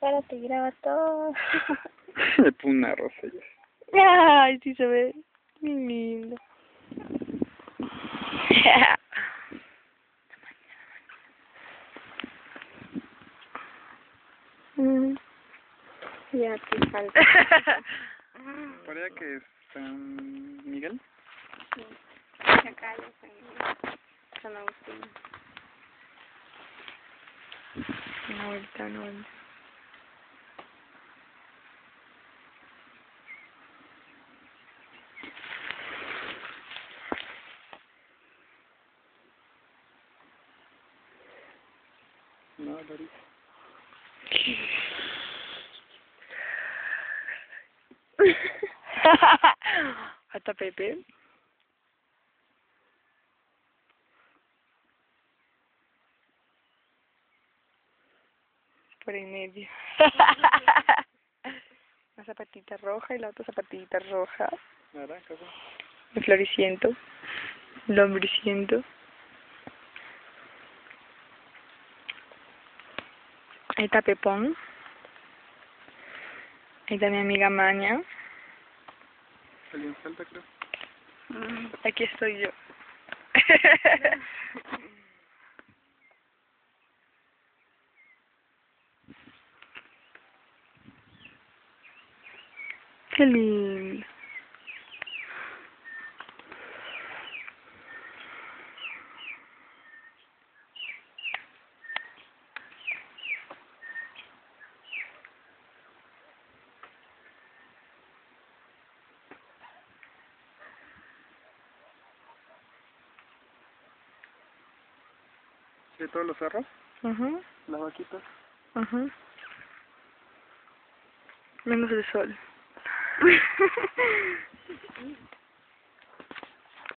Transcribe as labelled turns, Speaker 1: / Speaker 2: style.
Speaker 1: Párate, graba todo.
Speaker 2: Le pongo una rosa ya.
Speaker 1: Ay, sí se ve. Lindo. Mm. Ya te falta.
Speaker 2: ¿Por allá que es San Miguel?
Speaker 1: Acá ya San Miguel. San Agustín. Una vuelta, una vuelta.
Speaker 2: No, Doris.
Speaker 1: Hasta Pepe. Por en medio. Una zapatita roja y la otra zapatita roja.
Speaker 2: Naranja.
Speaker 1: El floriciento. El hombriciento. Ahí Pepón. Ahí está mi amiga Maña.
Speaker 2: Creo.
Speaker 1: Aquí estoy yo. Qué lindo.
Speaker 2: ¿Sí, todos los cerros?
Speaker 1: Ajá,
Speaker 2: Las vaquitas.
Speaker 1: ajá. Menos el sol.